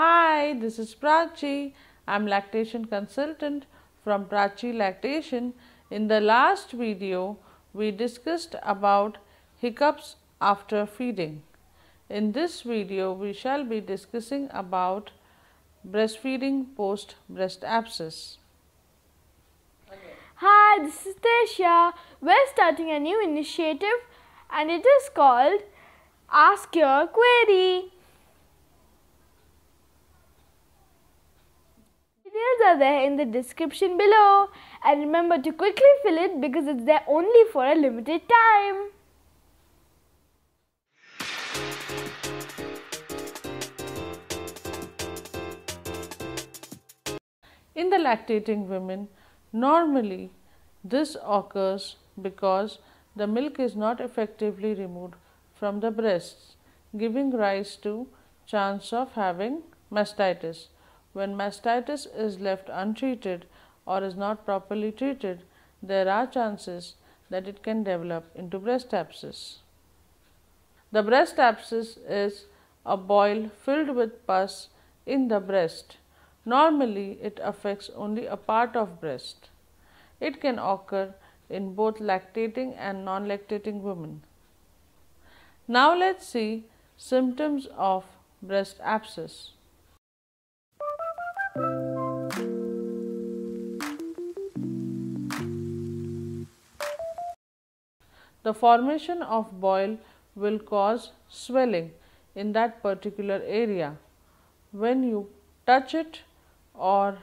Hi, this is Prachi. I'm lactation consultant from Prachi Lactation. In the last video, we discussed about hiccups after feeding. In this video, we shall be discussing about breastfeeding post breast abscess. Hi, this is Tesha. We're starting a new initiative and it is called Ask Your Query. Are there in the description below and remember to quickly fill it because it's there only for a limited time. In the lactating women, normally this occurs because the milk is not effectively removed from the breasts, giving rise to chance of having mastitis. When mastitis is left untreated or is not properly treated, there are chances that it can develop into breast abscess. The breast abscess is a boil filled with pus in the breast. Normally, it affects only a part of breast. It can occur in both lactating and non-lactating women. Now, let us see symptoms of breast abscess. The formation of boil will cause swelling in that particular area. When you touch it or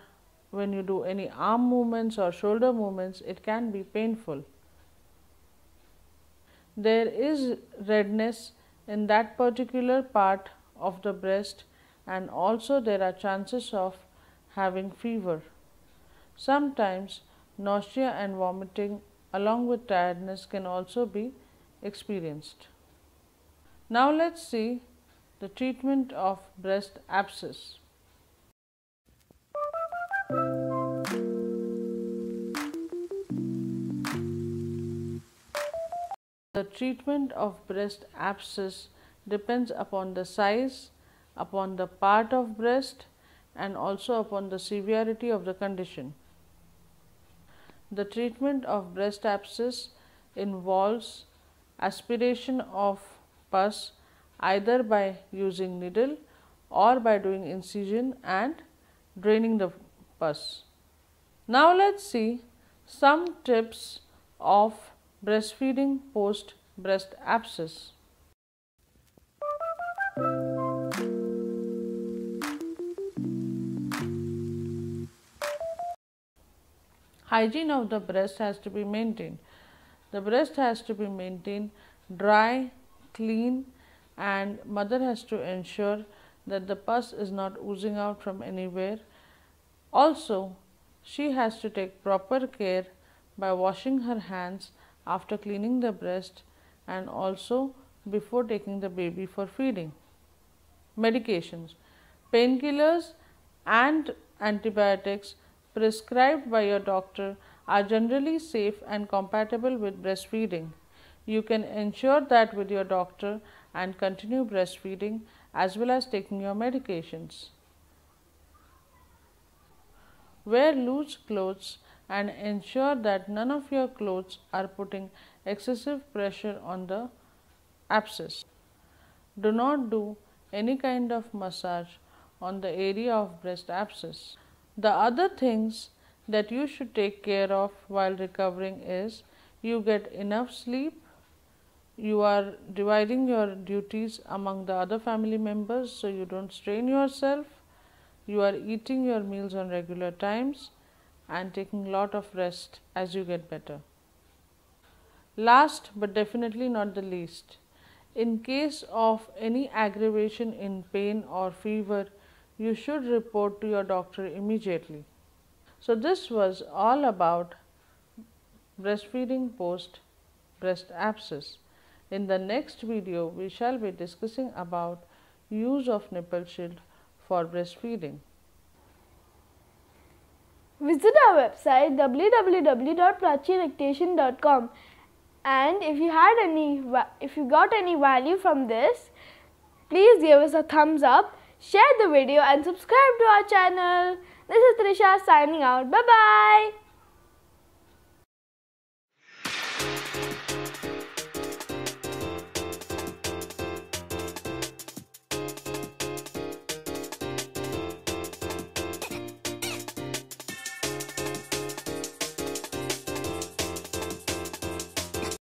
when you do any arm movements or shoulder movements, it can be painful. There is redness in that particular part of the breast and also there are chances of having fever. Sometimes nausea and vomiting along with tiredness can also be experienced. Now, let us see the treatment of breast abscess. The treatment of breast abscess depends upon the size, upon the part of breast and also upon the severity of the condition. The treatment of breast abscess involves aspiration of pus either by using needle or by doing incision and draining the pus. Now, let us see some tips of breastfeeding post breast abscess. Hygiene of the breast has to be maintained. The breast has to be maintained dry, clean and mother has to ensure that the pus is not oozing out from anywhere. Also, she has to take proper care by washing her hands after cleaning the breast and also before taking the baby for feeding. Medications Painkillers and antibiotics prescribed by your doctor are generally safe and compatible with breastfeeding. You can ensure that with your doctor and continue breastfeeding as well as taking your medications. Wear loose clothes and ensure that none of your clothes are putting excessive pressure on the abscess. Do not do any kind of massage on the area of breast abscess. The other things that you should take care of while recovering is you get enough sleep, you are dividing your duties among the other family members so you don't strain yourself, you are eating your meals on regular times and taking lot of rest as you get better. Last but definitely not the least, in case of any aggravation in pain or fever, you should report to your doctor immediately. So, this was all about breastfeeding post breast abscess. In the next video, we shall be discussing about use of nipple shield for breastfeeding. Visit our website www.prachilactation.com and if you had any if you got any value from this please give us a thumbs up share the video and subscribe to our channel. This is Trisha signing out. Bye bye.